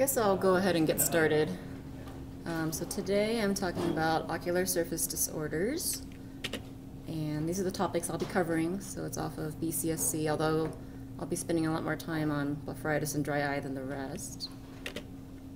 guess I'll go ahead and get started. Um, so today I'm talking about ocular surface disorders. And these are the topics I'll be covering, so it's off of BCSC, although I'll be spending a lot more time on blepharitis and dry eye than the rest.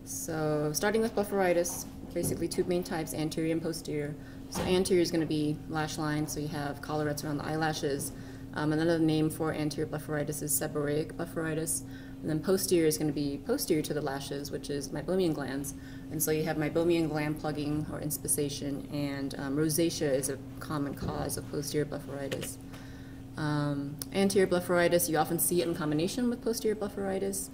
So starting with blepharitis, basically two main types, anterior and posterior. So anterior is going to be lash line, so you have collarettes around the eyelashes. Um, another name for anterior blepharitis is seborrheic blepharitis. And then posterior is going to be posterior to the lashes, which is meibomian glands. And so you have meibomian gland plugging or inspissation, and um, rosacea is a common cause of posterior blepharitis. Um, anterior blepharitis, you often see it in combination with posterior blepharitis.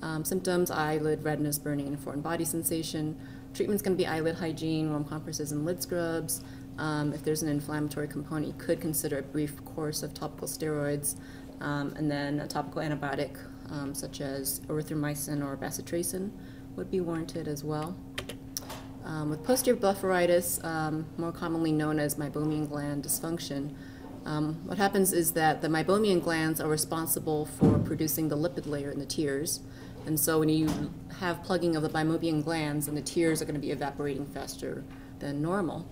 Um, symptoms, eyelid redness, burning, and foreign body sensation. Treatment's going to be eyelid hygiene, warm compresses, and lid scrubs. Um, if there's an inflammatory component, you could consider a brief course of topical steroids, um, and then a topical antibiotic um, such as erythromycin or bacitracin would be warranted as well. Um, with posterior blepharitis, um, more commonly known as meibomian gland dysfunction, um, what happens is that the meibomian glands are responsible for producing the lipid layer in the tears. And so when you have plugging of the meibomian glands, then the tears are going to be evaporating faster than normal.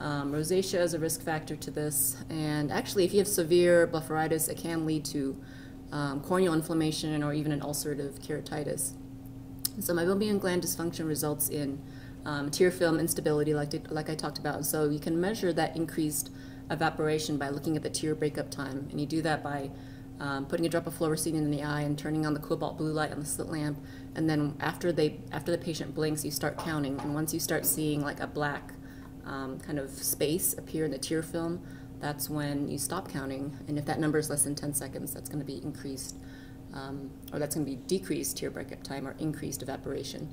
Um, rosacea is a risk factor to this, and actually if you have severe blepharitis, it can lead to um, corneal inflammation or even an ulcerative keratitis. So meibomian gland dysfunction results in um, tear film instability, like, like I talked about. So you can measure that increased evaporation by looking at the tear breakup time, and you do that by um, putting a drop of fluorescein in the eye and turning on the cobalt blue light on the slit lamp, and then after they after the patient blinks, you start counting, and once you start seeing like a black um, kind of space appear in the tear film, that's when you stop counting. And if that number is less than 10 seconds, that's going to be increased, um, or that's going to be decreased tear breakup time or increased evaporation.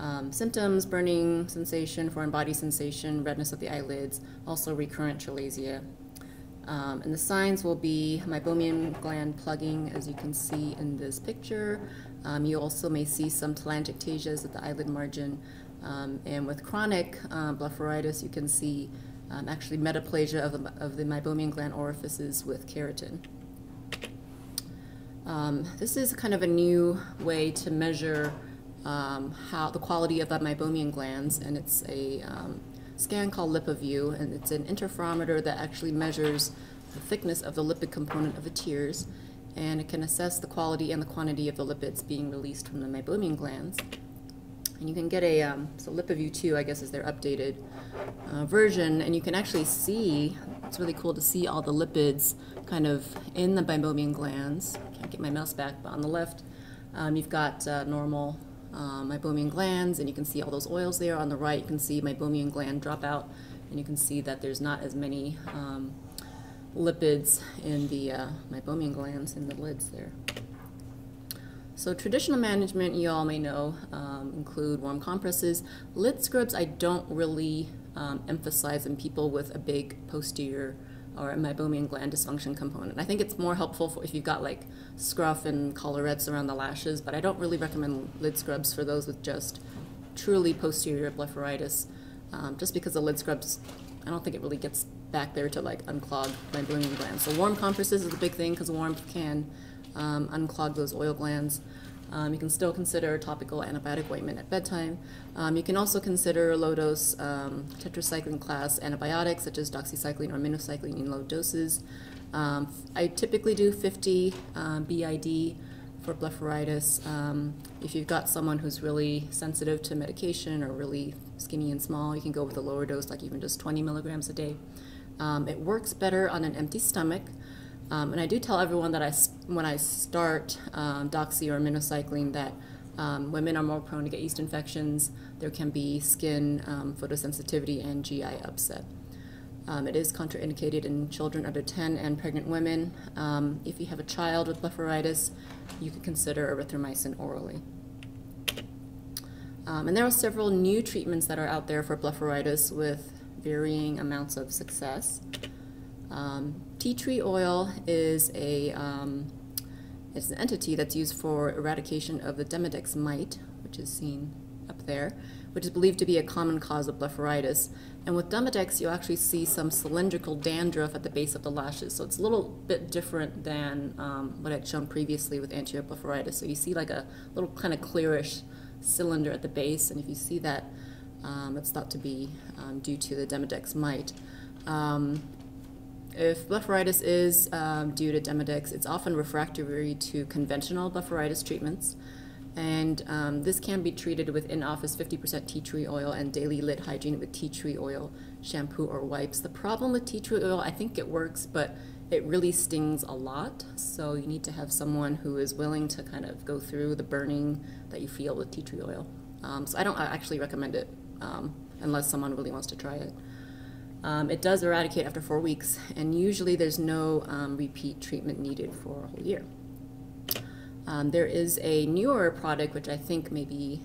Um, symptoms, burning sensation, foreign body sensation, redness of the eyelids, also recurrent chalazia. Um, and the signs will be meibomian gland plugging, as you can see in this picture. Um, you also may see some telangiectasias at the eyelid margin. Um, and with chronic uh, blepharitis, you can see um, actually metaplasia of the, of the meibomian gland orifices with keratin. Um, this is kind of a new way to measure um, how the quality of the meibomian glands, and it's a um, scan called LipiView, and it's an interferometer that actually measures the thickness of the lipid component of the tears, and it can assess the quality and the quantity of the lipids being released from the meibomian glands. And you can get a, um, so LipiView 2, I guess, is their updated uh, version, and you can actually see, it's really cool to see all the lipids kind of in the meibomian glands. Can't get my mouse back, but on the left, um, you've got uh, normal um, glands, and you can see all those oils there. On the right, you can see meibomian gland dropout, and you can see that there's not as many um, lipids in the uh, glands in the lids there. So traditional management, you all may know, um, include warm compresses. Lid scrubs, I don't really um, emphasize in people with a big posterior or meibomian gland dysfunction component. I think it's more helpful if you've got like scruff and collarettes around the lashes, but I don't really recommend lid scrubs for those with just truly posterior blepharitis, um, just because the lid scrubs, I don't think it really gets back there to like unclog meibomian glands. So warm compresses is a big thing because warmth can um, unclog those oil glands. Um, you can still consider topical antibiotic ointment at bedtime. Um, you can also consider low-dose um, tetracycline class antibiotics such as doxycycline or minocycline in low doses. Um, I typically do 50 um, BID for blepharitis. Um, if you've got someone who's really sensitive to medication or really skinny and small, you can go with a lower dose, like even just 20 milligrams a day. it works better on an empty stomach. Um, and I do tell everyone that I, when I start um, doxy or minocycline that um, women are more prone to get yeast infections. There can be skin um, photosensitivity and GI upset. Um, it is contraindicated in children under 10 and pregnant women. Um, if you have a child with blepharitis, you could consider erythromycin orally. and there are several new treatments that are out there for blepharitis with varying amounts of success. Um, tea tree oil is a um, it's an entity that's used for eradication of the Demodex mite, which is seen up there, which is believed to be a common cause of blepharitis. And with Demodex, you actually see some cylindrical dandruff at the base of the lashes. So it's a little bit different than um, what I'd shown previously with anterior blepharitis. So you see like a little kind of clearish cylinder at the base, and if you see that, um, it's thought to be um, due to the Demodex mite. Um, if blepharitis is um, due to Demodex, it's often refractory to conventional blepharitis treatments. And um, this can be treated with in-office 50% tea tree oil and daily lid hygiene with tea tree oil, shampoo, or wipes. The problem with tea tree oil, I think it works, but it really stings a lot. So you need to have someone who is willing to kind of go through the burning that you feel with tea tree oil. Um, so I don't actually recommend it um, unless someone really wants to try it. Um, it does eradicate after four weeks, and usually there's no um, repeat treatment needed for a whole year. Um, there is a newer product which I think may be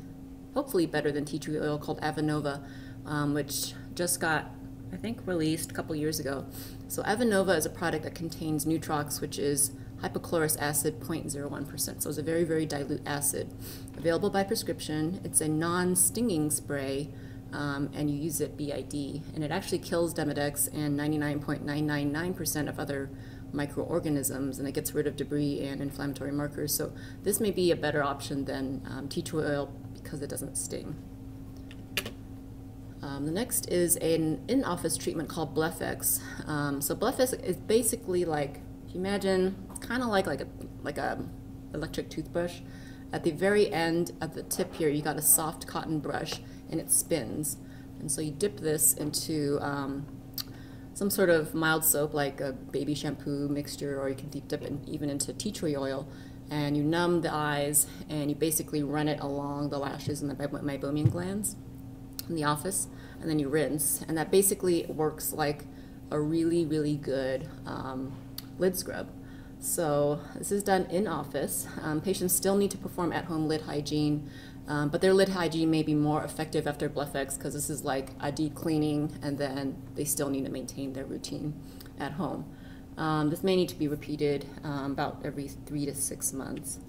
hopefully better than tea tree oil called Avenova, um, which just got, I think, released a couple years ago. So Avenova is a product that contains Neutrox, which is hypochlorous acid 0.01%. So it's a very, very dilute acid. Available by prescription. It's a non-stinging spray um, and you use it BID. And it actually kills Demodex and 99.999% of other microorganisms, and it gets rid of debris and inflammatory markers. So this may be a better option than um, tea tree oil because it doesn't sting. Um, the next is an in-office treatment called BlephEx. Um, so BlephEx is basically like, if you imagine, it's kind of like like a like a electric toothbrush. At the very end, at the tip here, you got a soft cotton brush, and it spins. And so you dip this into um, some sort of mild soap like a baby shampoo mixture, or you can deep dip it even into tea tree oil. And you numb the eyes, and you basically run it along the lashes and the meibomian glands in the office, and then you rinse. And that basically works like a really, really good um, lid scrub. So this is done in office. Um, patients still need to perform at-home lid hygiene um, but their lid hygiene may be more effective after BlephEx because this is like a deep cleaning and then they still need to maintain their routine at home. Um, this may need to be repeated um, about every three to six months.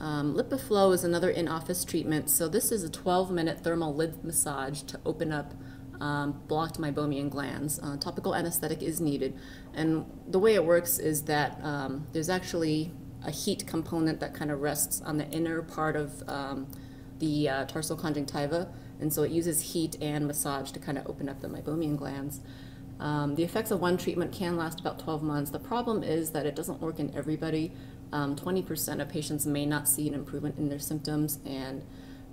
Um, LipiFlow is another in-office treatment. So this is a 12-minute thermal lid massage to open up um, blocked meibomian glands. Uh, topical anesthetic is needed. And the way it works is that um, there's actually a heat component that kind of rests on the inner part of um, the uh, tarsal conjunctiva, and so it uses heat and massage to kind of open up the meibomian glands. Um, the effects of one treatment can last about 12 months. The problem is that it doesn't work in everybody. 20% um, of patients may not see an improvement in their symptoms, and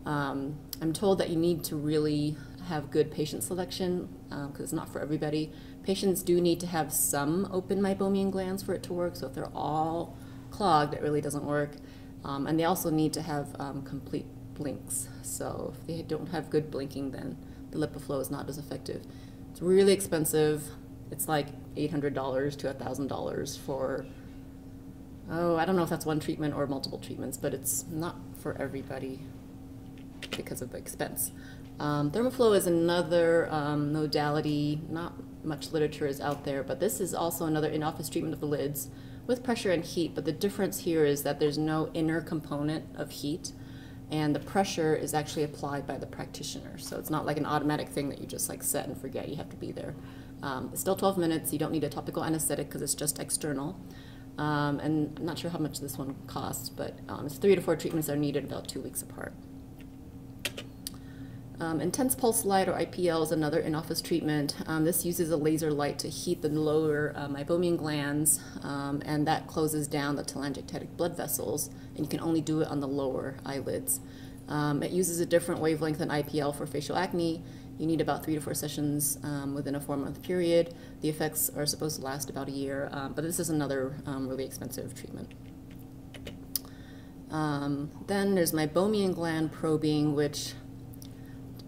um, I'm told that you need to really have good patient selection because uh, it's not for everybody. Patients do need to have some open meibomian glands for it to work, so if they're all clogged, it really doesn't work. Um, and they also need to have um, complete blinks. So if they don't have good blinking, then the LipiFlow is not as effective. It's really expensive. It's like $800 to $1,000 for, oh, I don't know if that's one treatment or multiple treatments, but it's not for everybody because of the expense. Um, ThermoFlo is another um, modality, not much literature is out there, but this is also another in-office treatment of the lids with pressure and heat, but the difference here is that there's no inner component of heat and the pressure is actually applied by the practitioner. So it's not like an automatic thing that you just like set and forget you have to be there. Um, it's still 12 minutes. You don't need a topical anesthetic because it's just external. Um, and I'm not sure how much this one costs, but um, it's three to four treatments are needed about two weeks apart. Um, intense pulse light or IPL is another in-office treatment. Um, this uses a laser light to heat the lower uh, meibomian glands, um, and that closes down the telangiectatic blood vessels, and you can only do it on the lower eyelids. Um, it uses a different wavelength than IPL for facial acne. You need about three to four sessions um, within a four-month period. The effects are supposed to last about a year, um, but this is another really expensive treatment. then there's meibomian gland probing, which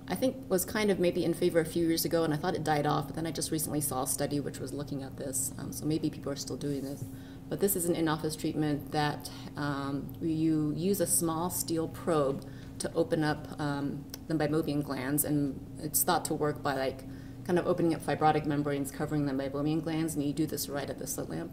I think was kind of maybe in favor a few years ago, and I thought it died off, but then I just recently saw a study which was looking at this, um, so maybe people are still doing this. But this is an in-office treatment that um, you use a small steel probe to open up um, the meibomian glands, and it's thought to work by like kind of opening up fibrotic membranes covering the meibomian glands, and you do this right at the slit lamp.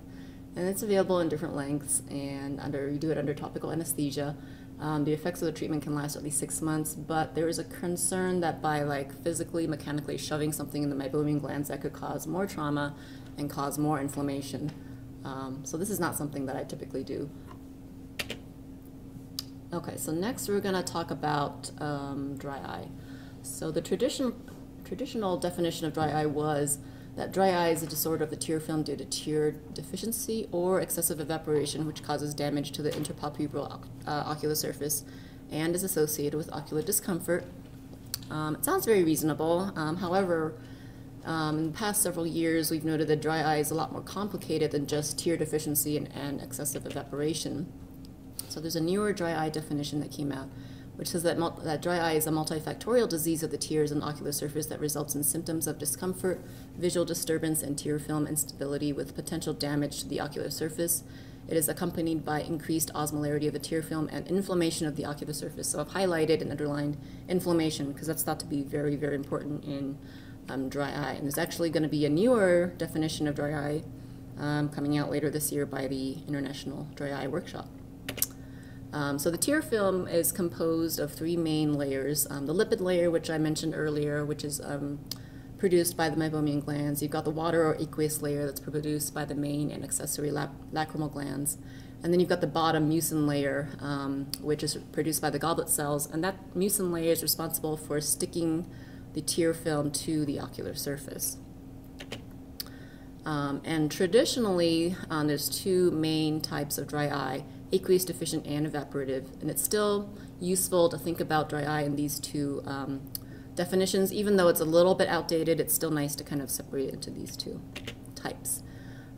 And it's available in different lengths, and under you do it under topical anesthesia. Um, the effects of the treatment can last at least six months, but there is a concern that by like physically, mechanically shoving something in the meibomian glands, that could cause more trauma and cause more inflammation. Um, so this is not something that I typically do. Okay, so next we're going to talk about um, dry eye. So the tradition, traditional definition of dry eye was that dry eye is a disorder of the tear film due to tear deficiency or excessive evaporation, which causes damage to the interpalpebral uh, ocular surface and is associated with ocular discomfort. Um, it sounds very reasonable. Um, however, um, in the past several years, we've noted that dry eye is a lot more complicated than just tear deficiency and, and excessive evaporation. So there's a newer dry eye definition that came out which says that, that dry eye is a multifactorial disease of the tears and ocular surface that results in symptoms of discomfort, visual disturbance, and tear film instability with potential damage to the ocular surface. It is accompanied by increased osmolarity of the tear film and inflammation of the ocular surface. So I've highlighted and underlined inflammation because that's thought to be very, very important in um, dry eye. And there's actually going to be a newer definition of dry eye um, coming out later this year by the International Dry Eye Workshop. Um, so the tear film is composed of three main layers. Um, the lipid layer, which I mentioned earlier, which is um, produced by the meibomian glands. You've got the water or aqueous layer that's produced by the main and accessory lacrimal glands. And then you've got the bottom mucin layer, um, which is produced by the goblet cells. And that mucin layer is responsible for sticking the tear film to the ocular surface. Um, and traditionally, um, there's two main types of dry eye aqueous deficient and evaporative. And it's still useful to think about dry eye in these two um, definitions. Even though it's a little bit outdated, it's still nice to kind of separate it into these two types.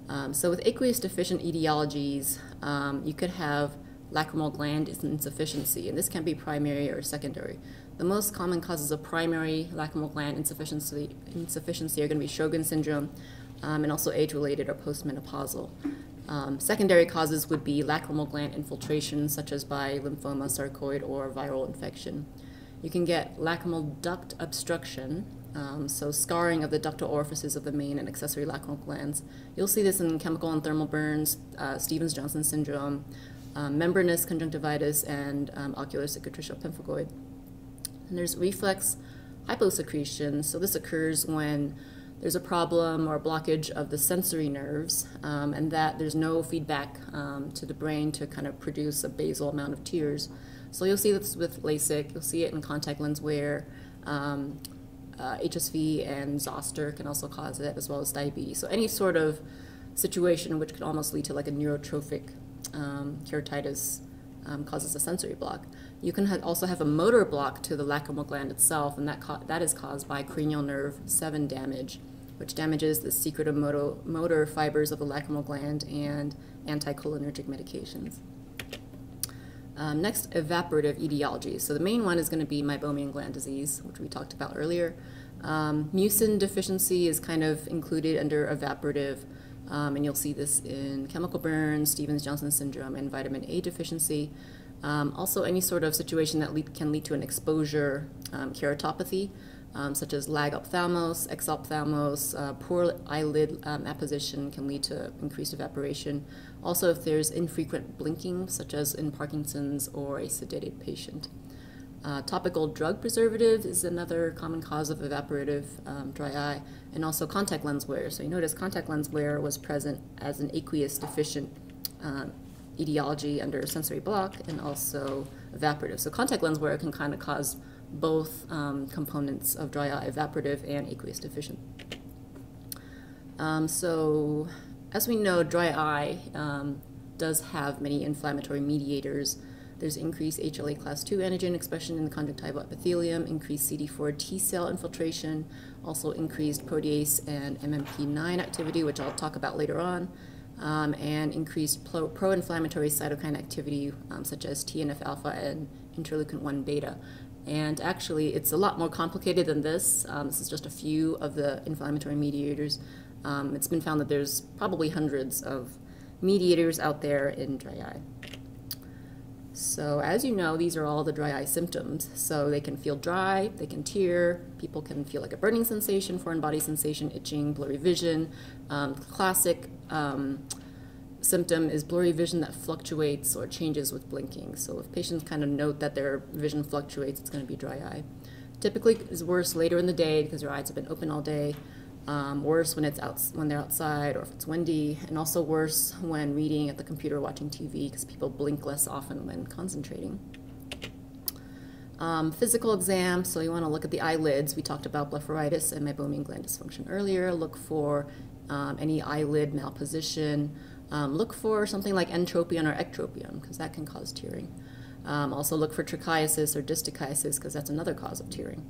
Um, so with aqueous deficient etiologies, um, you could have lacrimal gland insufficiency, and this can be primary or secondary. The most common causes of primary lacrimal gland insufficiency, insufficiency are going to be Sjogren's syndrome um, and also age-related or postmenopausal. Um, secondary causes would be lacrimal gland infiltration, such as by lymphoma, sarcoid, or viral infection. You can get lacrimal duct obstruction, um, so scarring of the ductal orifices of the main and accessory lacrimal glands. You'll see this in chemical and thermal burns, uh, Stevens-Johnson syndrome, um, membranous conjunctivitis, and um, ocular cicatricial pemphigoid. And there's reflex hyposecretion, so this occurs when there's a problem or blockage of the sensory nerves, um, and that there's no feedback um, to the brain to kind of produce a basal amount of tears. So you'll see this with LASIK, you'll see it in contact lens wear. Um, uh, HSV and zoster can also cause it, as well as diabetes. So any sort of situation which could almost lead to like a neurotrophic um, keratitis um, causes a sensory block. You can ha also have a motor block to the lacrimal gland itself, and that, that is caused by cranial nerve 7 damage, which damages the secretomotor motor fibers of the lacrimal gland and anticholinergic medications. Um, next, evaporative etiology. So the main one is going to be meibomian gland disease, which we talked about earlier. Um, mucin deficiency is kind of included under evaporative, um, and you'll see this in chemical burns, Stevens-Johnson syndrome, and vitamin A deficiency. Um, also, any sort of situation that lead, can lead to an exposure um, keratopathy, um, such as lag ophthalmos, exophthalmos, uh, poor eyelid um, apposition can lead to increased evaporation. Also, if there's infrequent blinking, such as in Parkinson's or a sedated patient. Uh, topical drug preservative is another common cause of evaporative um, dry eye, and also contact lens wear. So you notice contact lens wear was present as an aqueous deficient um, etiology under sensory block and also evaporative. So contact lens wear can kind of cause both um, components of dry eye, evaporative and aqueous deficient. Um, so as we know, dry eye um, does have many inflammatory mediators. There's increased HLA class II antigen expression in the conjunctival epithelium, increased CD4 T cell infiltration, also increased protease and MMP9 activity, which I'll talk about later on um, and increased pro inflammatory cytokine activity, um, such as TNF alpha and interleukin 1 beta. And actually, it's a lot more complicated than this. Um, this is just a few of the inflammatory mediators. Um, it's been found that there's probably hundreds of mediators out there in dry eye. So as you know, these are all the dry eye symptoms. So they can feel dry, they can tear, people can feel like a burning sensation, foreign body sensation, itching, blurry vision. Um, classic um, symptom is blurry vision that fluctuates or changes with blinking. So if patients kind of note that their vision fluctuates, it's going to be dry eye. Typically is worse later in the day because their eyes have been open all day. Um, worse when it's out when they're outside or if it's windy, and also worse when reading at the computer watching TV because people blink less often when concentrating. Um, physical exam, so you want to look at the eyelids. We talked about blepharitis and meibomian gland dysfunction earlier. Look for um, any eyelid malposition. Um, look for something like entropion or ectropion, because that can cause tearing. Um, also look for trichiasis or dystichiasis, because that's another cause of tearing.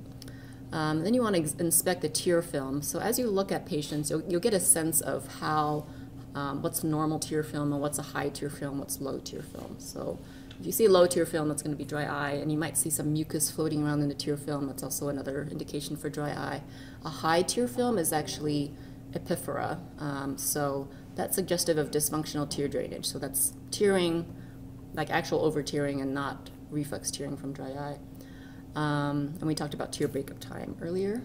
Um, then you want to inspect the tear film. So as you look at patients, you'll, you'll get a sense of how, um, what's normal tear film and what's a high tear film, what's low tear film. So if you see low tear film, that's going to be dry eye, and you might see some mucus floating around in the tear film. That's also another indication for dry eye. A high tear film is actually epiphora, um, so that's suggestive of dysfunctional tear drainage. So that's tearing, like actual over tearing, and not reflex tearing from dry eye. Um, and we talked about tear breakup time earlier.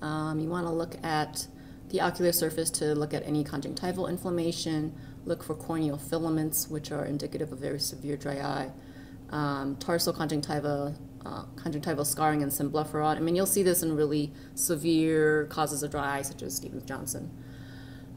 Um, you want to look at the ocular surface to look at any conjunctival inflammation, look for corneal filaments, which are indicative of very severe dry eye, um, tarsal conjunctiva, uh, conjunctival scarring and some symblepharon. I mean, you'll see this in really severe causes of dry eye, such as Stevens-Johnson.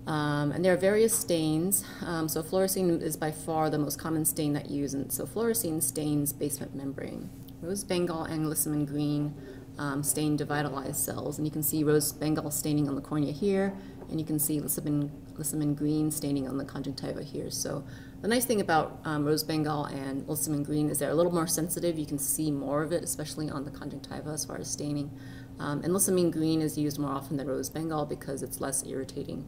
Um, and there are various stains. Um, so fluorescein is by far the most common stain that you use. And so fluorescein stains basement membrane. Rose Bengal and green um, stain devitalized cells. And you can see Rose Bengal staining on the cornea here, and you can see Lissamine green staining on the conjunctiva here. So the nice thing about um, Rose Bengal and Lissamine green is they're a little more sensitive. You can see more of it, especially on the conjunctiva as far as staining. Um, and Lissamine green is used more often than Rose Bengal because it's less irritating.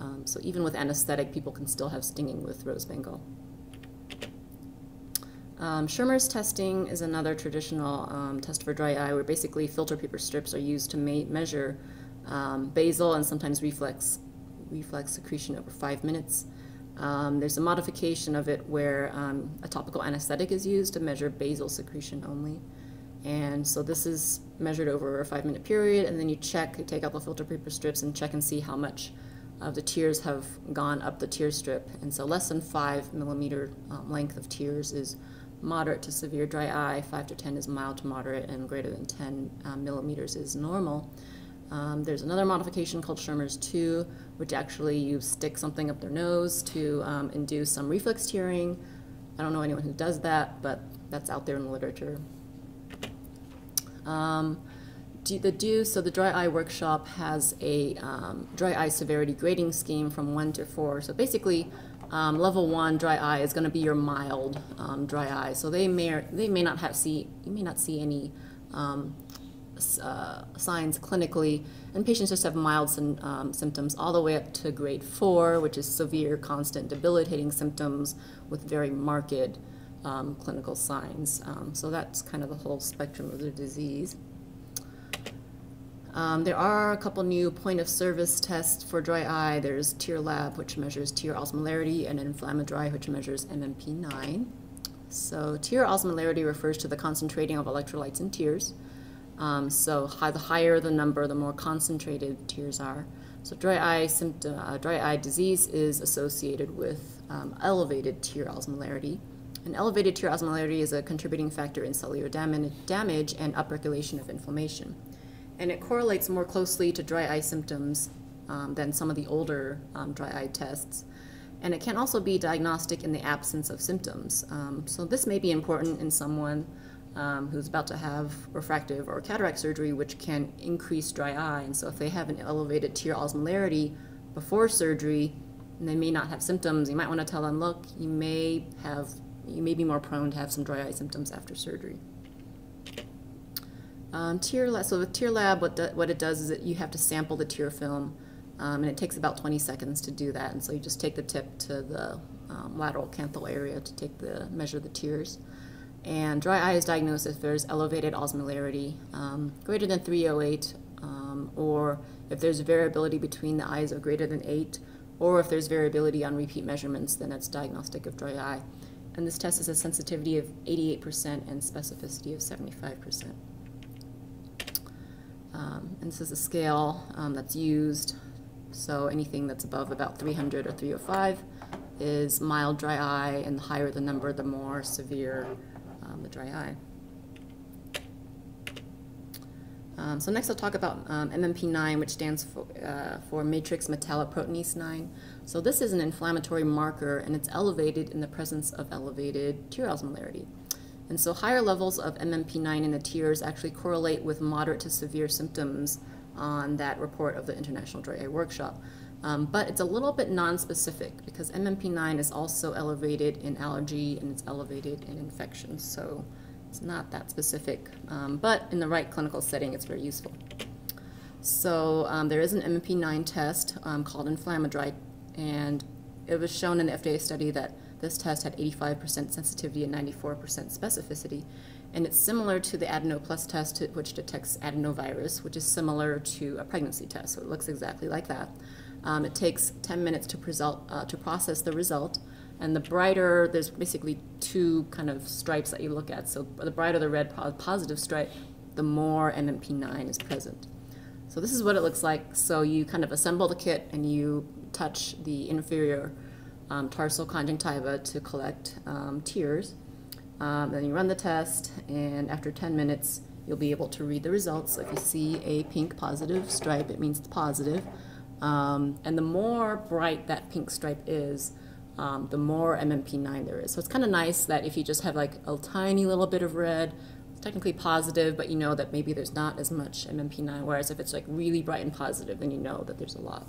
Um, so even with anesthetic, people can still have stinging with Rose Bengal. Um, Schirmer's testing is another traditional um, test for dry eye where basically filter paper strips are used to measure um, basal and sometimes reflex, reflex secretion over five minutes. Um, there's a modification of it where um, a topical anesthetic is used to measure basal secretion only. And so this is measured over a five minute period, and then you check, you take out the filter paper strips and check and see how much of the tears have gone up the tear strip. And so less than five millimeter um, length of tears is moderate to severe dry eye, 5 to 10 is mild to moderate, and greater than 10 um, millimeters is normal. Um, there's another modification called Schirmer's 2, which actually you stick something up their nose to um, induce some reflex tearing. I don't know anyone who does that, but that's out there in the literature. Um, the DEW, so the Dry Eye Workshop has a um, dry eye severity grading scheme from 1 to 4. So basically, um, level one dry eye is going to be your mild um, dry eye. So they may or, they may not have see you may not see any um, uh, signs clinically, and patients just have mild um, symptoms all the way up to grade four, which is severe, constant, debilitating symptoms with very marked um, clinical signs. Um, so that's kind of the whole spectrum of the disease. Um, there are a couple new point of service tests for dry eye. There's TearLab, which measures tear osmolarity, and InflammaDry, which measures MMP9. So tear osmolarity refers to the concentrating of electrolytes in tears. Um, so the higher the number, the more concentrated tears are. So dry eye symptom, uh, dry eye disease is associated with um, elevated tear osmolarity. And elevated tear osmolarity is a contributing factor in cellular dam damage and upregulation of inflammation and it correlates more closely to dry eye symptoms um, than some of the older um, dry eye tests. And it can also be diagnostic in the absence of symptoms. Um, so this may be important in someone um, who's about to have refractive or cataract surgery, which can increase dry eye. And so if they have an elevated tear osmolarity before surgery, and they may not have symptoms, you might want to tell them, look, you may have, you may be more prone to have some dry eye symptoms after surgery. Um, TearLab, so with TearLab, what, do, what it does is that you have to sample the tear film, um, and it takes about 20 seconds to do that. And so you just take the tip to the um, lateral canthal area to take the measure the tears. And dry eye is diagnosed if there's elevated osmolarity um, greater than 308, um, or if there's variability between the eyes of greater than 8, or if there's variability on repeat measurements, then it's diagnostic of dry eye. And this test has a sensitivity of 88% and specificity of 75%. Um, and this is a scale um, that's used, so anything that's above about 300 or 305 is mild dry eye, and the higher the number, the more severe um, the dry eye. Um, so next I'll talk about um, MMP9, which stands for, uh, for matrix metalloproteinase 9. So this is an inflammatory marker, and it's elevated in the presence of elevated tear osmolarity. And so higher levels of MMP9 in the tears actually correlate with moderate to severe symptoms on that report of the International Dry Eye Workshop. Um, but it's a little bit non-specific because MMP9 is also elevated in allergy and it's elevated in infections. So it's not that specific, um, but in the right clinical setting, it's very useful. So um, there is an MMP9 test um, called InflammaDry, and it was shown in the FDA study that this test had 85% sensitivity and 94% specificity. And it's similar to the AdenoPlus test, which detects adenovirus, which is similar to a pregnancy test. So it looks exactly like that. Um, it takes 10 minutes to, presult, uh, to process the result. And the brighter, there's basically two kind of stripes that you look at. So the brighter the red positive stripe, the more MMP9 is present. So this is what it looks like. So you kind of assemble the kit and you touch the inferior um, tarsal conjunctiva to collect um, tears. Um, then you run the test, and after 10 minutes, you'll be able to read the results. So if you see a pink positive stripe, it means it's positive. Um, and the more bright that pink stripe is, um, the more MMP9 there is. So it's kind of nice that if you just have like a tiny little bit of red, it's technically positive, but you know that maybe there's not as much MMP9, whereas if it's like really bright and positive, then you know that there's a lot.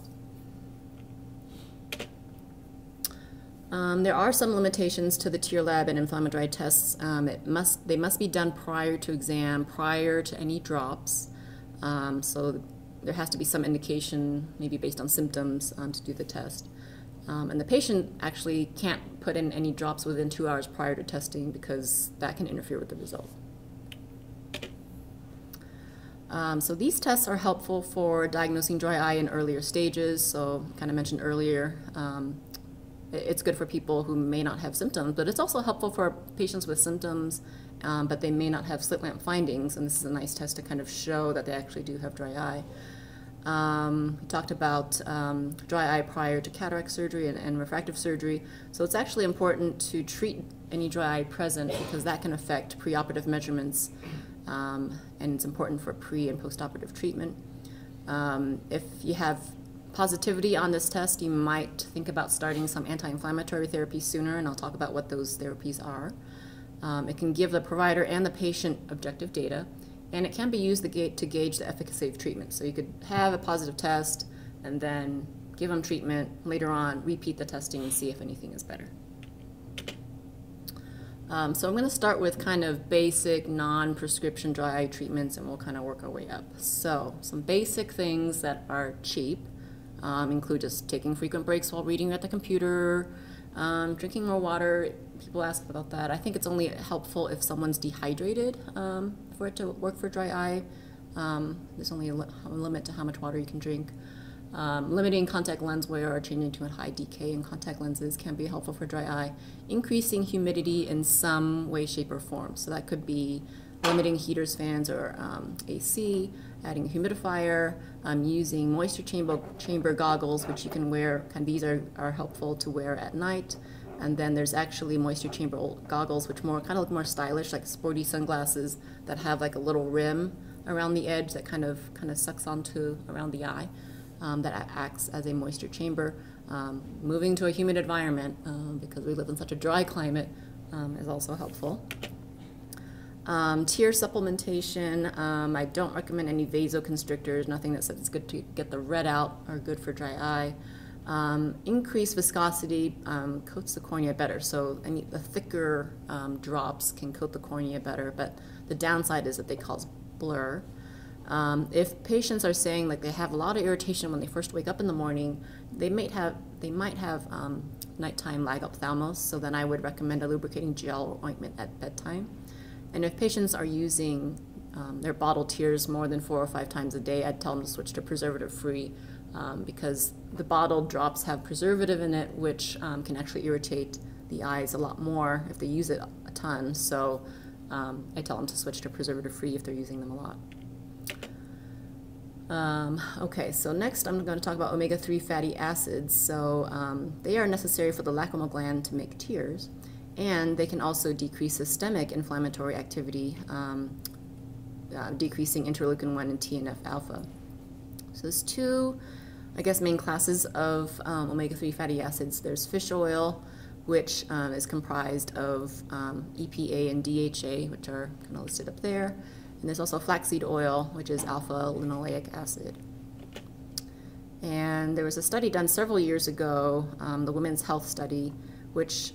Um, there are some limitations to the TearLab and InflammaDry tests. Um, it must, they must be done prior to exam, prior to any drops. Um, so there has to be some indication, maybe based on symptoms, um, to do the test. Um, and the patient actually can't put in any drops within two hours prior to testing because that can interfere with the result. Um, so these tests are helpful for diagnosing dry eye in earlier stages. So kind of mentioned earlier, um, it's good for people who may not have symptoms, but it's also helpful for patients with symptoms, um, but they may not have slit lamp findings. And this is a nice test to kind of show that they actually do have dry eye. Um, we talked about um, dry eye prior to cataract surgery and, and, refractive surgery. So it's actually important to treat any dry eye present because that can affect preoperative measurements um, and it's important for pre and postoperative treatment. Um, if you have positivity on this test, you might think about starting some anti-inflammatory therapy sooner and I'll talk about what those therapies are. Um, it can give the provider and the patient objective data and it can be used to gauge the efficacy of treatment. So you could have a positive test and then give them treatment, later on repeat the testing and see if anything is better. Um, so I'm going to start with kind of basic non-prescription dry eye treatments and we'll kind of work our way up. So some basic things that are cheap um, include just taking frequent breaks while reading at the computer, um, drinking more water. People ask about that. I think it's only helpful if someone's dehydrated um, for it to work for dry eye. Um, there's only a, li a, limit to how much water you can drink. Um, limiting contact lens wear or changing to a high Dk in contact lenses can be helpful for dry eye. Increasing humidity in some way, shape, or form. So that could be limiting heaters, fans, or um, AC, adding a humidifier, um, using moisture chamber, chamber goggles, which you can wear. Of these are, are helpful to wear at night. And then there's actually moisture chamber goggles, which more kind of look more stylish, like sporty sunglasses that have like a little rim around the edge that kind of kind of sucks onto around the eye. Um, that acts as a moisture chamber. Um, moving to a humid environment, um, because we live in such a dry climate, um, is also helpful. Um, tear supplementation, um, I don't recommend any vasoconstrictors, nothing that says it's good to get the red out or good for dry eye. Um, increased viscosity um, coats the cornea better, so any, the thicker um, drops can coat the cornea better, but the downside is that they cause blur. Um, if patients are saying like they have a lot of irritation when they first wake up in the morning, they might have they might have nighttime lag ophthalmos, so then I would recommend a lubricating gel or ointment at bedtime. And if patients are using um, their bottle tears more than four or five times a day, I'd tell them to switch to preservative-free um, because the bottled drops have preservative in it, which um, can actually irritate the eyes a lot more if they use it a ton. So um, I tell them to switch to preservative-free if they're using them a lot. Um, okay, so next I'm going to talk about omega-3 fatty acids. So um, they are necessary for the lacrimal gland to make tears and they can also decrease systemic inflammatory activity, um, uh, decreasing interleukin 1 and TNF alpha. So there's two, I guess, main classes of um, omega-3 fatty acids. There's fish oil, which um, is comprised of um, EPA and DHA, which are kind of listed up there. And there's also flaxseed oil, which is alpha linoleic acid. And there was a study done several years ago, um, the Women's Health Study, which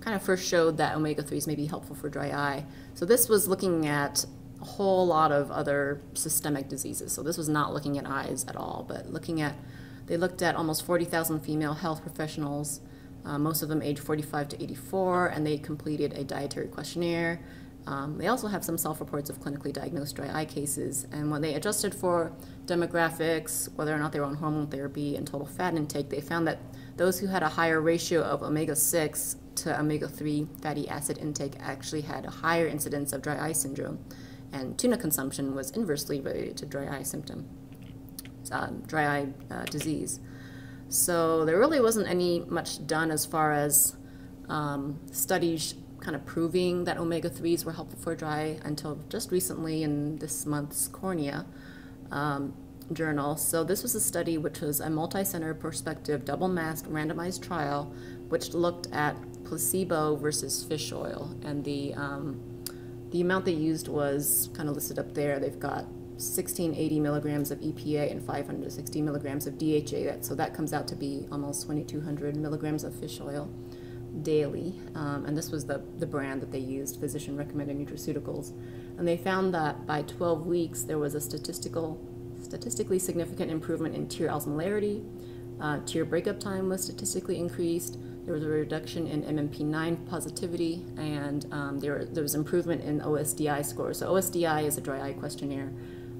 kind of first showed that omega 3s may be helpful for dry eye. So this was looking at a whole lot of other systemic diseases. So this was not looking at eyes at all, but looking at, they looked at almost 40,000 female health professionals, uh, most of them aged 45 to 84, and they completed a dietary questionnaire. Um, they also have some self-reports of clinically diagnosed dry eye cases, and when they adjusted for demographics, whether or not they were on hormone therapy, and total fat intake, they found that those who had a higher ratio of omega-6 to omega-3 fatty acid intake actually had a higher incidence of dry eye syndrome and tuna consumption was inversely related to dry eye symptom, um, dry eye uh, disease. So there really wasn't any much done as far as um, studies kind of proving that omega-3s were helpful for dry until just recently in this month's Cornea um, journal. So this was a study which was a multi-center prospective double-masked randomized trial which looked at placebo versus fish oil and the um, the amount they used was kind of listed up there. They've got 1680 milligrams of EPA and 560 milligrams of DHA. That, so that comes out to be almost 2200 milligrams of fish oil daily. Um, and this was the, the brand that they used, physician recommended nutraceuticals. And they found that by 12 weeks, there was a statistical, statistically significant improvement in tear osmolarity. Uh, tear breakup time was statistically increased there was a reduction in MMP9 positivity, and um, there, there, was improvement in OSDI scores. So OSDI is a dry eye questionnaire,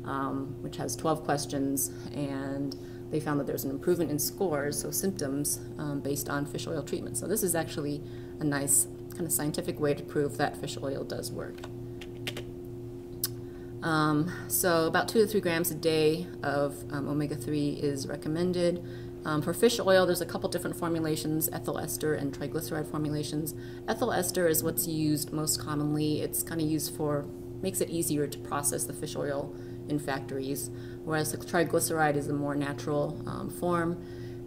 um, which has 12 questions, and they found that there's an improvement in scores, so symptoms, um, based on fish oil treatment. So this is actually a nice kind of scientific way to prove that fish oil does work. Um, so about two to three grams a day of um, omega-3 is recommended. Um, for fish oil, there's a couple different formulations, ethyl ester and triglyceride formulations. Ethyl ester is what's used most commonly. It's kind of used for, makes it easier to process the fish oil in factories, whereas the triglyceride is a more natural um, form.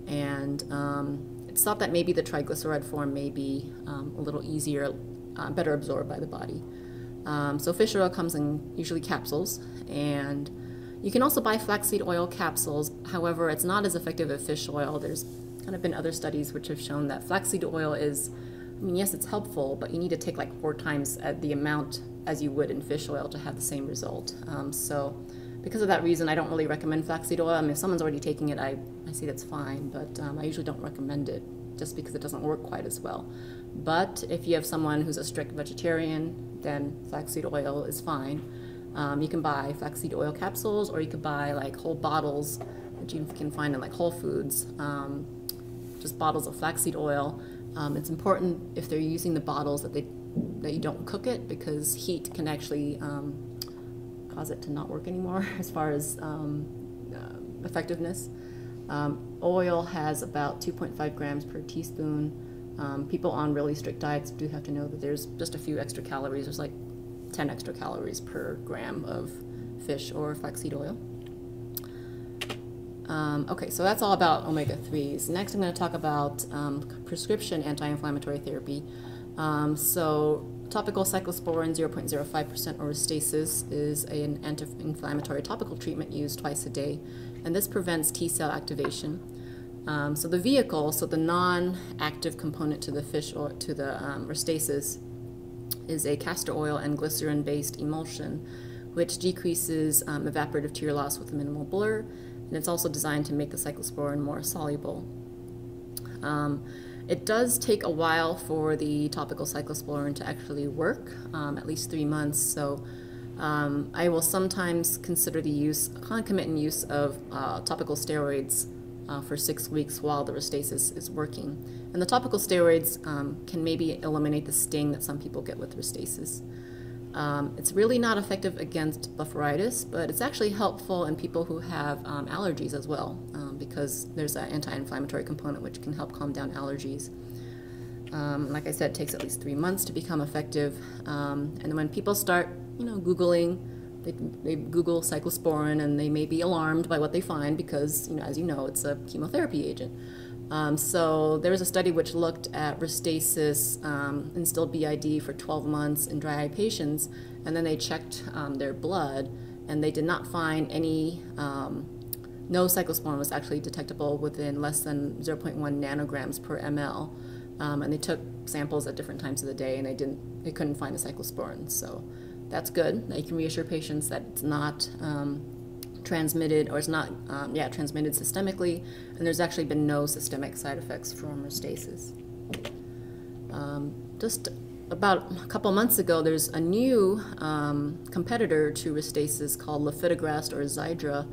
And um, it's thought that maybe the triglyceride form may be um, a little easier, uh, better absorbed by the body. Um, so fish oil comes in usually capsules, and you can also buy flaxseed oil capsules. However, it's not as effective as fish oil. There's kind of been other studies which have shown that flaxseed oil is, I mean, yes, it's helpful, but you need to take like four times the amount as you would in fish oil to have the same result. Um, so because of that reason, I don't really recommend flaxseed oil. I mean, if someone's already taking it, I, I see that's fine, but um, I usually don't recommend it just because it doesn't work quite as well. But if you have someone who's a strict vegetarian, then flaxseed oil is fine. Um, you can buy flaxseed oil capsules, or you could buy like whole bottles that you can find in like Whole Foods, um, just bottles of flaxseed oil. Um, it's important if they're using the bottles that they that you don't cook it because heat can actually um, cause it to not work anymore as far as um, uh, effectiveness. Um, oil has about 2.5 grams per teaspoon. people on really strict diets do have to know that there's just a few extra calories. There's like 10 extra calories per gram of fish or flaxseed oil. Um, okay, so that's all about omega-3s. Next, I'm going to talk about um, prescription anti-inflammatory therapy. Um, so topical cyclosporin 0.05% or Restasis is an anti-inflammatory topical treatment used twice a day, and this prevents T-cell activation. Um, so the vehicle, so the non-active component to the fish or to the um, Restasis is a castor oil and glycerin based emulsion, which decreases um, evaporative tear loss with a minimal blur, and it's also designed to make the cyclosporin more soluble. Um, it does take a while for the topical cyclosporin to actually work, um, at least three months, so um, I will sometimes consider the use, concomitant use of uh, topical steroids uh, for six weeks while the Restasis is working. And the topical steroids um, can maybe eliminate the sting that some people get with Restasis. Um, it's really not effective against blepharitis, but it's actually helpful in people who have um, allergies as well, um, because there's an anti-inflammatory component which can help calm down allergies. Um, like I said, it takes at least three months to become effective. Um, and when people start, you know, Googling they, they Google cyclosporin and they may be alarmed by what they find because, you know, as you know, it's a chemotherapy agent. Um, so there was a study which looked at Restasis um, instilled BID for 12 months in dry eye patients, and then they checked um, their blood, and they did not find any, um, no cyclosporin was actually detectable within less than 0.1 nanograms per ml. Um, and they took samples at different times of the day, and they didn't, they couldn't find the cyclosporin. So that's good. They can reassure patients that it's not um, transmitted or it's not um, yeah transmitted systemically and there's actually been no systemic side effects from Restasis. Um, just about a couple months ago there's a new um, competitor to Restasis called lifitegrast or Xiidra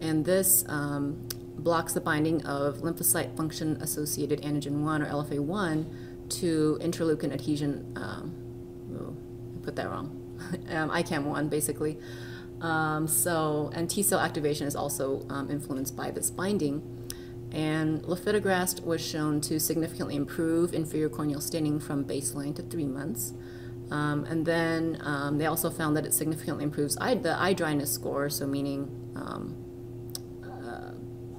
and this um, blocks the binding of lymphocyte function associated antigen 1 or LFA1 to interleukin adhesion um, oh, I put that wrong um, ICAM 1 basically um, so, and T cell activation is also um, influenced by this binding. And lifitegrast was shown to significantly improve inferior corneal staining from baseline to three months. Um, and then um, they also found that it significantly improves eye, the eye dryness score, so meaning um, uh,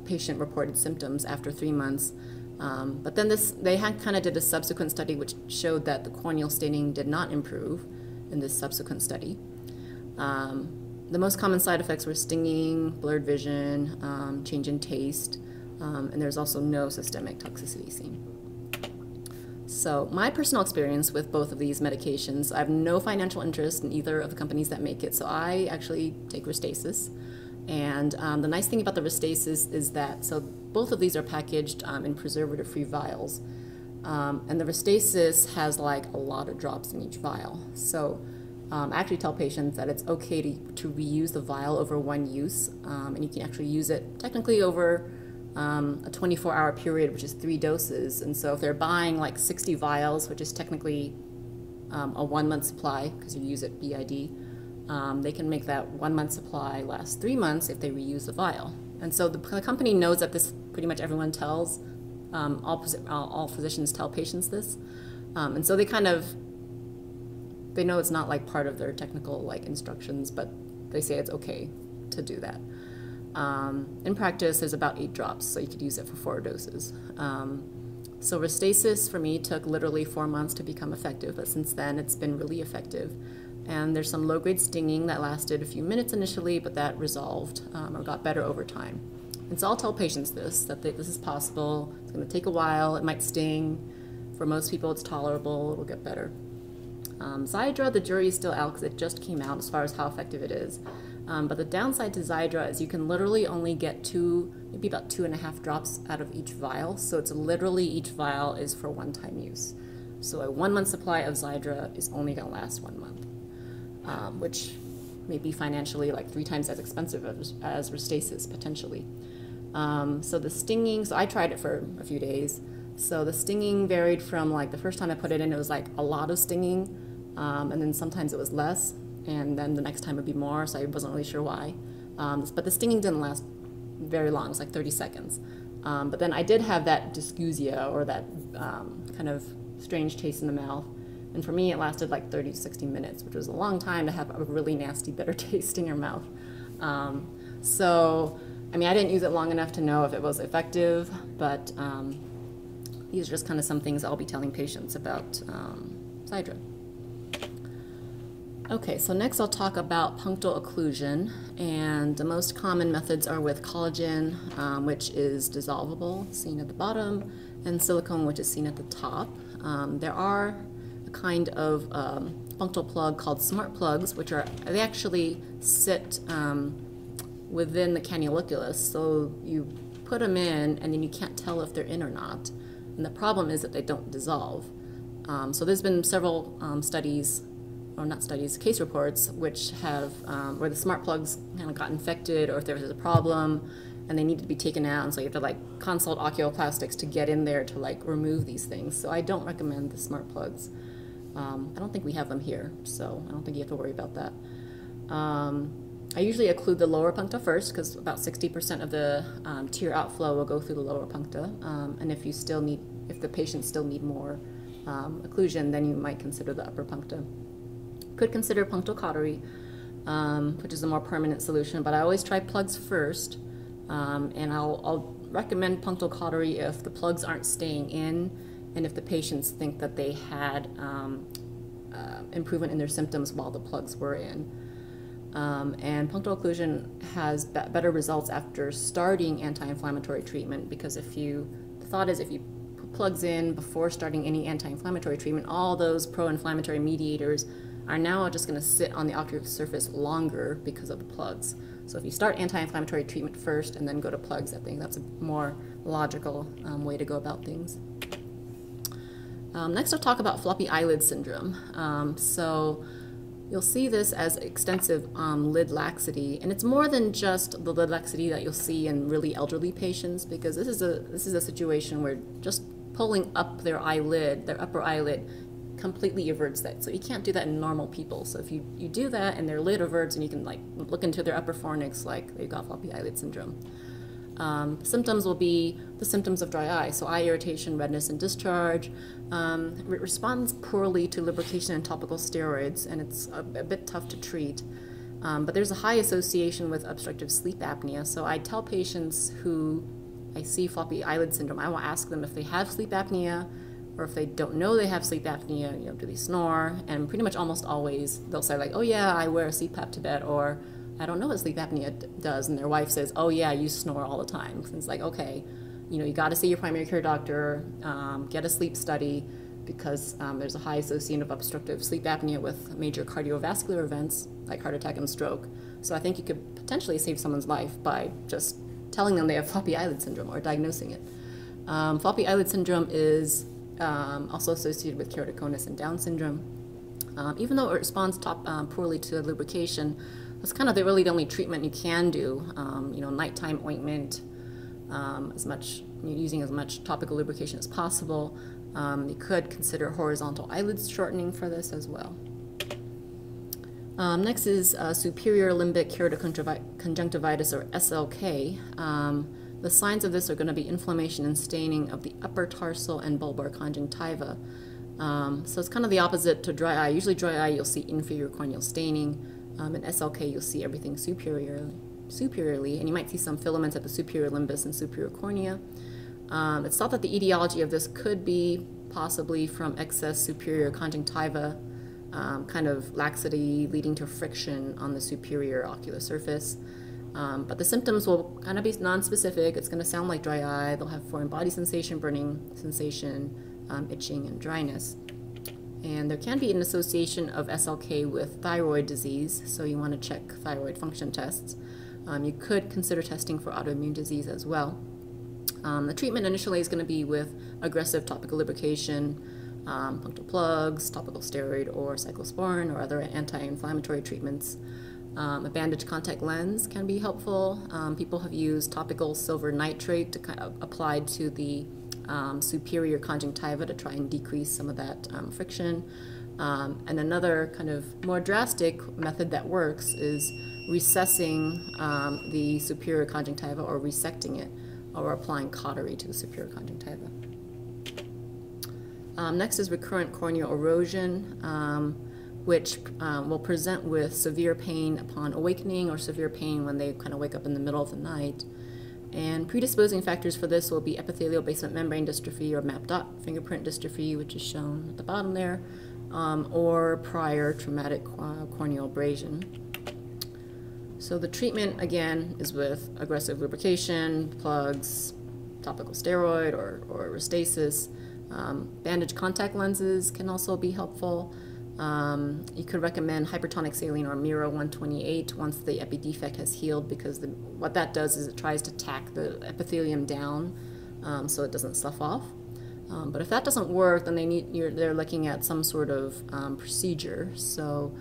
patient reported symptoms after three months. Um, but then this, they had kind of did a subsequent study which showed that the corneal staining did not improve in this subsequent study. Um, the most common side effects were stinging, blurred vision, um, change in taste, um, and there's also no systemic toxicity seen. So, my personal experience with both of these medications, I have no financial interest in either of the companies that make it, so I actually take Restasis. And um, the nice thing about the Restasis is that, so both of these are packaged um, in preservative free vials. Um, and the Restasis has like a lot of drops in each vial. So, um, I actually tell patients that it's okay to, to reuse the vial over one use, um, and you can actually use it technically over um, a 24 hour period, which is three doses. And so if they're buying like 60 vials, which is technically um, a one month supply because you use it BID, um, they can make that one month supply last three months if they reuse the vial. And so the, the company knows that this pretty much everyone tells, um, all, all, physicians tell patients this. and so they kind of they know it's not like part of their technical like instructions, but they say it's okay to do that. Um, in practice, there's about eight drops, so you could use it for four doses. Um, so Restasis for me took literally four months to become effective, but since then it's been really effective. And there's some low-grade stinging that lasted a few minutes initially, but that resolved um, or got better over time. And so I'll tell patients this, that this is possible. It's going to take a while. It might sting. For most people, it's tolerable. It'll get better. Um, Xiidra, the jury is still out because it just came out as far as how effective it is. Um, but the downside to Xiidra is you can literally only get two, maybe about two and a half drops out of each vial. So it's literally each vial is for one-time use. So a one-month supply of Xiidra is only going to last one month, um, which may be financially like three times as expensive as, as Restasis potentially. Um, so the stinging, so I tried it for a few days. So the stinging varied from like the first time I put it in, it was like a lot of stinging um, and then sometimes it was less, and then the next time it would be more, so I wasn't really sure why. Um, but the stinging didn't last very long, it was like 30 seconds. Um, but then I did have that dysgeusia, or that um, kind of strange taste in the mouth. And for me, it lasted like 30 to 60 minutes, which was a long time to have a really nasty, bitter taste in your mouth. Um, so, I mean, I didn't use it long enough to know if it was effective, but um, these are just kind of some things I'll be telling patients about um. Okay, so next I'll talk about punctal occlusion, and the most common methods are with collagen, um, which is dissolvable, seen at the bottom, and silicone, which is seen at the top. Um, there are a kind of um, punctal plug called smart plugs, which are, they actually sit um, within the canaliculus, so you put them in and then you can't tell if they're in or not. And the problem is that they don't dissolve. Um, so there's been several um, studies or not studies, case reports, which have um, where the smart plugs kind of got infected, or if there was a problem, and they needed to be taken out, and so you have to like consult oculoplastics to get in there to like remove these things. So I don't recommend the smart plugs. Um, I don't think we have them here, so I don't think you have to worry about that. I usually occlude the lower puncta first because about 60% of the um, tear outflow will go through the lower puncta, um, and if you still need, if the patient still need more um, occlusion, then you might consider the upper puncta. Could consider punctal cautery, um, which is a more permanent solution, but I always try plugs first, um, and I'll, I'll, recommend punctal cautery if the plugs aren't staying in and if the patients think that they had um, uh, improvement in their symptoms while the plugs were in. Um, and punctal occlusion has be better results after starting anti-inflammatory treatment because if you, the thought is if you put plugs in before starting any anti-inflammatory treatment, all those pro-inflammatory mediators are now just going to sit on the ocular surface longer because of the plugs. So if you start anti-inflammatory treatment first and then go to plugs, I think that's a more logical um, way to go about things. Um, next, I'll talk about floppy eyelid syndrome. Um, so you'll see this as extensive um, lid laxity, and it's more than just the lid laxity that you'll see in really elderly patients, because this is a this is a situation where just pulling up their eyelid, their upper eyelid, completely everts that. So you can't do that in normal people. So if you, you do that and their lid everts and you can like look into their upper fornix like they've got floppy eyelid syndrome. Um, symptoms will be the symptoms of dry eye, so eye irritation, redness, and discharge. Um, it responds poorly to lubrication and topical steroids, and it's a, a bit tough to treat. Um, but there's a high association with obstructive sleep apnea, so I tell patients who I see floppy eyelid syndrome, I will ask them if they have sleep apnea, or if they don't know they have sleep apnea, you know, do they snore? And pretty much almost always they'll say like, oh yeah, I wear a CPAP to bed, or I don't know what sleep apnea does, and their wife says, oh yeah, you snore all the time. And it's like, okay, you know, you got to see your primary care doctor, um, get a sleep study, because um, there's a high association of obstructive sleep apnea with major cardiovascular events like heart attack and stroke. So I think you could potentially save someone's life by just telling them they have floppy eyelid syndrome or diagnosing it. Um, floppy eyelid syndrome is um, also associated with keratoconus and Down syndrome. Um, even though it responds top, um, poorly to lubrication, that's kind of the, really the only treatment you can do. Um, you know, nighttime ointment, um, as much using as much topical lubrication as possible. Um, you could consider horizontal eyelid shortening for this as well. next is uh, superior limbic keratoconjunctivitis or SLK. The signs of this are going to be inflammation and staining of the upper tarsal and bulbar conjunctiva. Um, so it's kind of the opposite to dry eye. Usually dry eye, you'll see inferior corneal staining. Um, in SLK, you'll see everything superior, superiorly, and you might see some filaments at the superior limbus and superior cornea. Um, it's thought that the etiology of this could be possibly from excess superior conjunctiva, um, kind of laxity leading to friction on the superior ocular surface. Um, but the symptoms will kind of be non-specific. It's going to sound like dry eye. They'll have foreign body sensation, burning sensation, um, itching, and dryness. And there can be an association of SLK with thyroid disease, so you want to check thyroid function tests. Um, you could consider testing for autoimmune disease as well. Um, the treatment initially is going to be with aggressive topical lubrication, um, punctal plugs, topical steroid, or cyclosporin, or other anti-inflammatory treatments. Um, a bandage contact lens can be helpful. Um, people have used topical silver nitrate to kind of applied to the um, superior conjunctiva to try and decrease some of that um, friction. Um, and another kind of more drastic method that works is recessing um, the superior conjunctiva or resecting it or applying cautery to the superior conjunctiva. next is recurrent corneal erosion which um, will present with severe pain upon awakening or severe pain when they kind of wake up in the middle of the night. And predisposing factors for this will be epithelial basement membrane dystrophy or MAP dot fingerprint dystrophy, which is shown at the bottom there, um, or prior traumatic corneal abrasion. So the treatment, again, is with aggressive lubrication, plugs, topical steroid or, or Restasis. Um, bandage contact lenses can also be helpful. Um, you could recommend hypertonic saline or Muro 128 once the epidefect has healed because the, what that does is it tries to tack the epithelium down um, so it doesn't slough off. Um, but if that doesn't work, then they need they're looking at some sort of um, procedure. So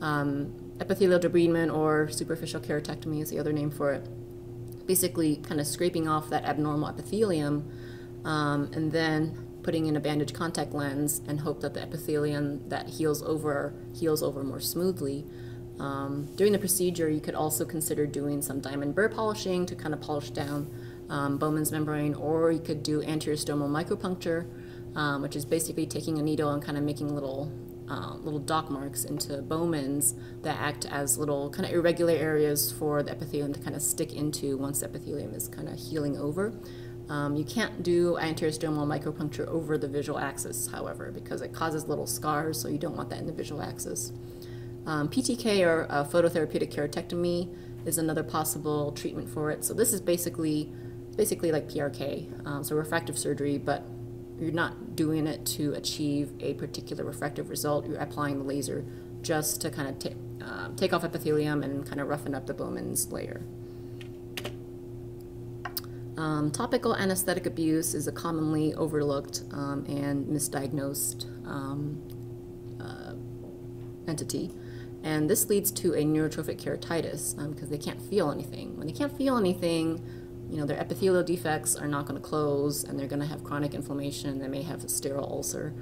um, epithelial debridement or superficial keratectomy is the other name for it. Basically, kind of scraping off that abnormal epithelium um, and then putting in a bandage contact lens and hope that the epithelium that heals over heals over more smoothly. Um, during the procedure, you could also consider doing some diamond burr polishing to kind of polish down um, Bowman's membrane, or you could do anterior stromal micropuncture, um, which is basically taking a needle and kind of making little um, little dock marks into Bowman's that act as little kind of irregular areas for the epithelium to kind of stick into once the epithelium is kind of healing over. Um, you can't do anterior micropuncture over the visual axis, however, because it causes little scars, so you don't want that in the visual axis. Um, PTK or uh, phototherapeutic keratectomy is another possible treatment for it. So this is basically basically like PRK, um, so refractive surgery, but you're not doing it to achieve a particular refractive result. You're applying the laser just to kind of uh, take off epithelium and kind of roughen up the Bowman's layer. Um, topical anesthetic abuse is a commonly overlooked um, and misdiagnosed um, uh, entity. And this leads to a neurotrophic keratitis because um, they can't feel anything. When they can't feel anything, you know, their epithelial defects are not going to close and they're going to have chronic inflammation. They may have a sterile ulcer.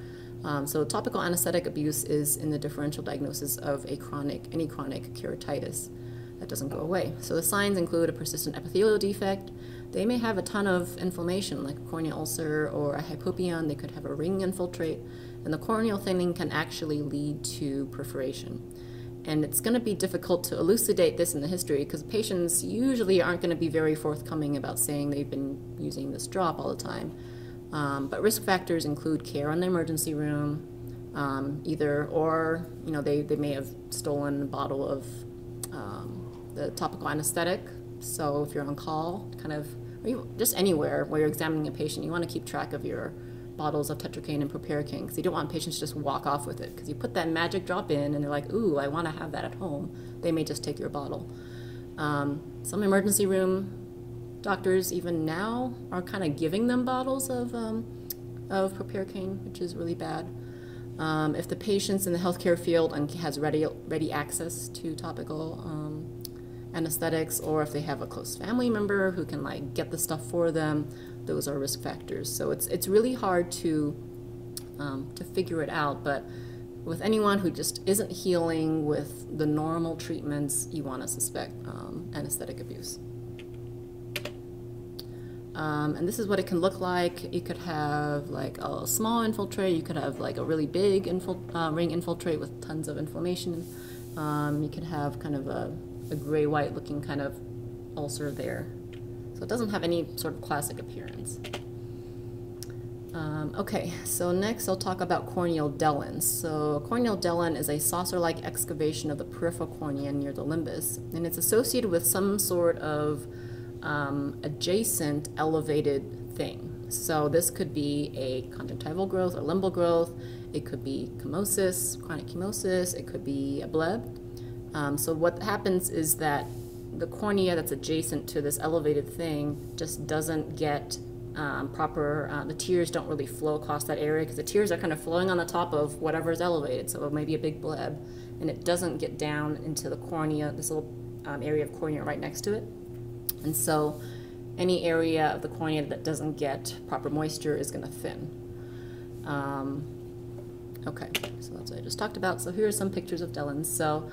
Um, so topical anesthetic abuse is in the differential diagnosis of a chronic, any chronic keratitis that doesn't go away. So the signs include a persistent epithelial defect. They may have a ton of inflammation, like a corneal ulcer or a hypopyon. They could have a ring infiltrate, and the corneal thinning can actually lead to perforation. And it's going to be difficult to elucidate this in the history because patients usually aren't going to be very forthcoming about saying they've been using this drop all the time. Um, but risk factors include care in the emergency room, um, either or you know they, they may have stolen a bottle of um, the topical anesthetic. So if you're on call, kind of, or you, just anywhere where you're examining a patient, you want to keep track of your bottles of tetracaine and proparacaine because you don't want patients to just walk off with it because you put that magic drop in and they're like, ooh, I want to have that at home. They may just take your bottle. Um, some emergency room doctors even now are kind of giving them bottles of, um, of proparacaine, which is really bad. Um, if the patient's in the healthcare field and has ready, ready access to topical um, anesthetics, or if they have a close family member who can like get the stuff for them, those are risk factors. So it's it's really hard to um, to figure it out. But with anyone who just isn't healing with the normal treatments, you want to suspect um, anesthetic abuse. Um, and this is what it can look like. You could have like a small infiltrate. You could have like a really big infil uh, ring infiltrate with tons of inflammation. Um, you could have kind of a, a gray-white looking kind of ulcer there. So it doesn't have any sort of classic appearance. Um, okay, so next I'll talk about corneal Dellens. So corneal Dellen is a saucer-like excavation of the peripheral cornea near the limbus, and it's associated with some sort of um, adjacent elevated thing. So this could be a conjunctival growth or limbal growth. It could be chemosis, chronic chemosis. It could be a bleb. Um, so what happens is that the cornea that's adjacent to this elevated thing just doesn't get um, proper, uh, the tears don't really flow across that area because the tears are kind of flowing on the top of whatever is elevated, so maybe a big bleb, and it doesn't get down into the cornea, this little um, area of cornea right next to it. And so any area of the cornea that doesn't get proper moisture is going to thin. Um, okay, so that's what I just talked about. So here are some pictures of Dellens. So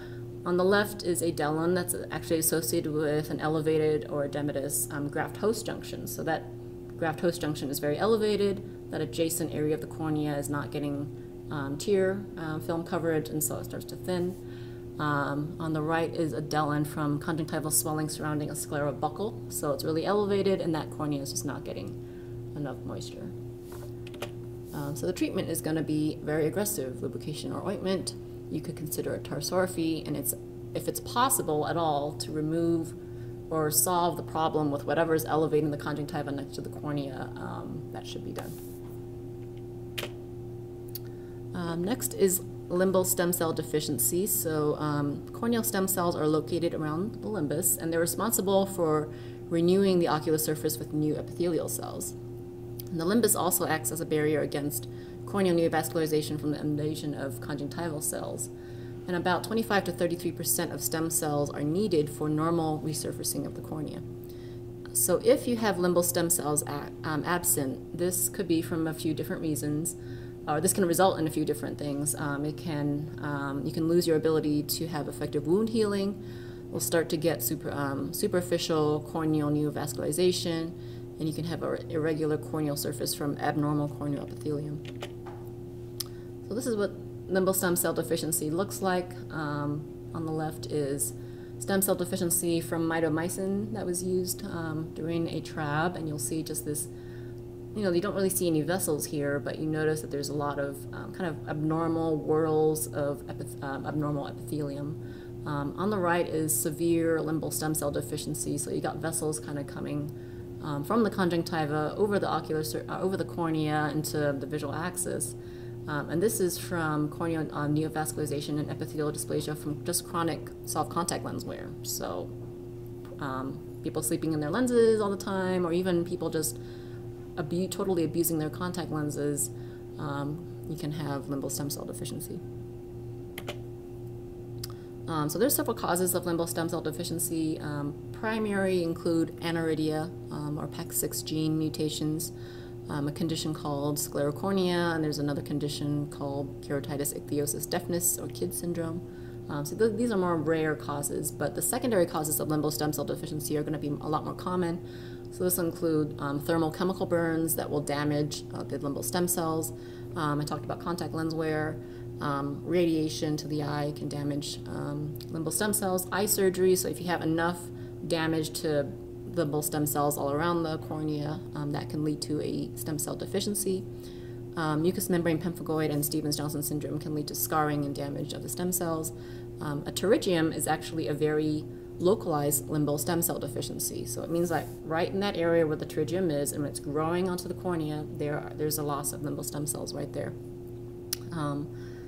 on the left is a Dellen that's actually associated with an elevated or edematous um, graft-host junction. So that graft-host junction is very elevated, that adjacent area of the cornea is not getting um, tear uh, film coverage, and so it starts to thin. Um, on the right is a Dellen from conjunctival swelling surrounding a scleral buckle, so it's really elevated, and that cornea is just not getting enough moisture. Um, so the treatment is going to be very aggressive, lubrication or ointment, you could consider a tarsorrhaphy, and it's if it's possible at all to remove or solve the problem with whatever is elevating the conjunctiva next to the cornea, um, that should be done. Um, next is limbal stem cell deficiency. So um, corneal stem cells are located around the limbus, and they're responsible for renewing the ocular surface with new epithelial cells. And the limbus also acts as a barrier against corneal neovascularization from the invasion of conjunctival cells. And about 25 to 33% of stem cells are needed for normal resurfacing of the cornea. So if you have limbal stem cells um, absent, this could be from a few different reasons, or this can result in a few different things. Um, it can, um, you can lose your ability to have effective wound healing. We'll start to get super, um, superficial corneal neovascularization, and you can have an irregular corneal surface from abnormal corneal epithelium. So this is what limbal stem cell deficiency looks like. Um, on the left is stem cell deficiency from mitomycin that was used um, during a trab, and you'll see just this. You know, you don't really see any vessels here, but you notice that there's a lot of um, kind of abnormal whorls of epith- um, abnormal epithelium. Um, on the right is severe limbal stem cell deficiency, so you got vessels kind of coming um, from the conjunctiva over the ocular, uh, over the cornea into the visual axis. Um, and this is from corneal uh, neovascularization and epithelial dysplasia from just chronic soft contact lens wear. So, um, people sleeping in their lenses all the time, or even people just abu- totally abusing their contact lenses, um, you can have limbal stem cell deficiency. Um, so there's several causes of limbal stem cell deficiency. Um, primary include aniridia um, or PAX6 gene mutations, um, a condition called sclerocornea, and there's another condition called keratitis ichthyosis deafness or KID syndrome. Um, so th- these are more rare causes, but the secondary causes of limbal stem cell deficiency are going to be a lot more common. So this will include um, thermal chemical burns that will damage uh, the limbal stem cells. I talked about contact lens wear. Um, radiation to the eye can damage um, limbal stem cells. Eye surgery, so if you have enough damage to limbal stem cells all around the cornea, um, that can lead to a stem cell deficiency. Um, mucous membrane pemphigoid and Stevens-Johnson syndrome can lead to scarring and damage of the stem cells. Um, a pterygium is actually a very localized limbal stem cell deficiency. So it means that right in that area where the pterygium is and when it's growing onto the cornea, there are, there's a loss of limbal stem cells right there. Um,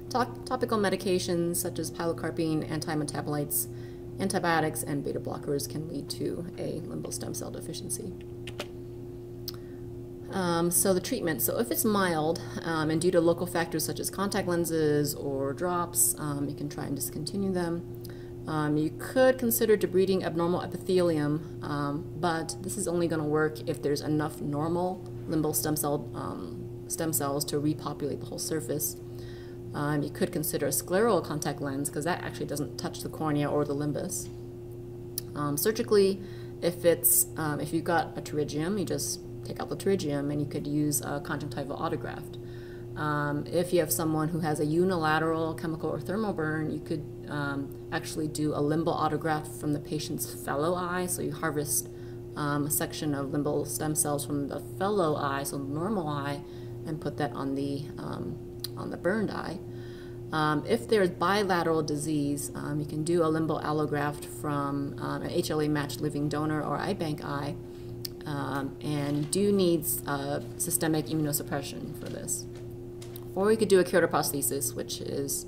Top topical medications such as pilocarpine, antimetabolites, antibiotics, and beta blockers can lead to a limbal stem cell deficiency. Um, so the treatment, so if it's mild um, and due to local factors such as contact lenses or drops, um, you can try and discontinue them. Um, you could consider debriding abnormal epithelium, um, but this is only going to work if there's enough normal limbal stem cell um, stem cells to repopulate the whole surface. Um, you could consider a scleral contact lens because that actually doesn't touch the cornea or the limbus. Um, surgically, if it's um, if you've got a pterygium, you just take out the pterygium and you could use a conjunctival autograft. Um, if you have someone who has a unilateral chemical or thermal burn, you could um, actually do a limbal autograft from the patient's fellow eye. So you harvest um, a section of limbal stem cells from the fellow eye, so the normal eye, and put that on the on the burned eye. Um, if there's bilateral disease, um, you can do a limbal allograft from um, an HLA matched living donor or eye bank eye, um, and do need uh, systemic immunosuppression for this. Or you could do a keratoprosthesis, which is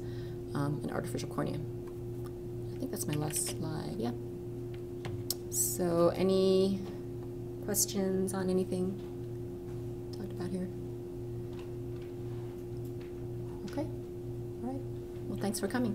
um, an artificial cornea. I think that's my last slide, yeah. So, any questions on anything talked about here? Well, thanks for coming.